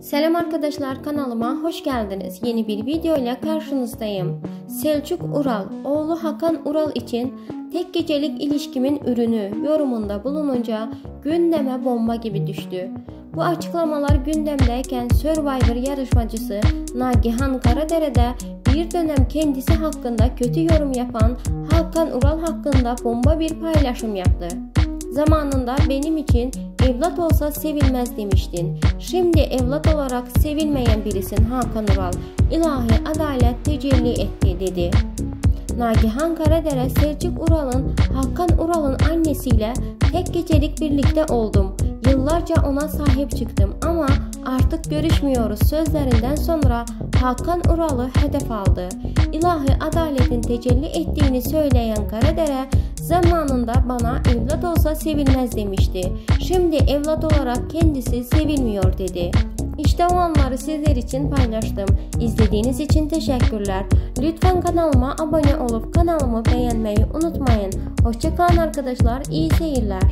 Selam arkadaşlar kanalıma hoş geldiniz. Yeni bir video ile karşınızdayım. Selçuk Ural, oğlu Hakan Ural için tek gecelik ilişkimin ürünü yorumunda bulununca gündeme bomba gibi düştü. Bu açıklamalar gündemdeyken Survivor yarışmacısı Nagihan Karadere'de bir dönem kendisi hakkında kötü yorum yapan Hakan Ural hakkında bomba bir paylaşım yaptı. Zamanında benim için evlat olsa sevilmez demiştin. Şimdi evlat olarak sevilmeyen birisin Hakan Ural. İlahi adalet tecelli etti dedi. Nagihan Karadere Selçuk Ural'ın Hakan Ural'ın annesiyle tek gecelik birlikte oldum. Yıllarca ona sahip çıktım ama artık görüşmüyoruz sözlerinden sonra Hakan Ural'ı hedef aldı. İlahi adaletin tecelli ettiğini söyleyen Karadere zamanında bana evlat olsa sevilmez demişti. Şimdi evlat olarak kendisi sevilmiyor dedi. İşte o anları sizler için paylaştım. İzlediğiniz için teşekkürler. Lütfen kanalıma abone olup kanalımı beğenmeyi unutmayın. Hoşçakalın arkadaşlar. İyi seyirler.